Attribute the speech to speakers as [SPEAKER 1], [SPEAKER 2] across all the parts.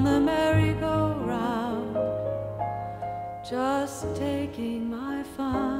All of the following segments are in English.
[SPEAKER 1] on the merry-go-round, just taking my fun.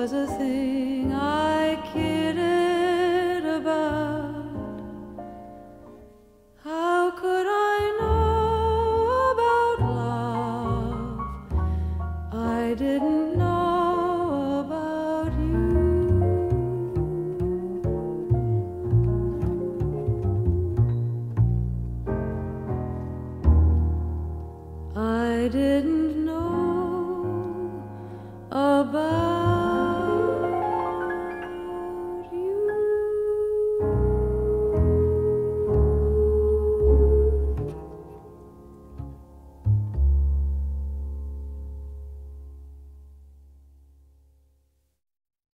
[SPEAKER 1] was a thing I kidded about. How could I know about love? I didn't know.